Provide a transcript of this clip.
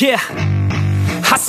Yeah.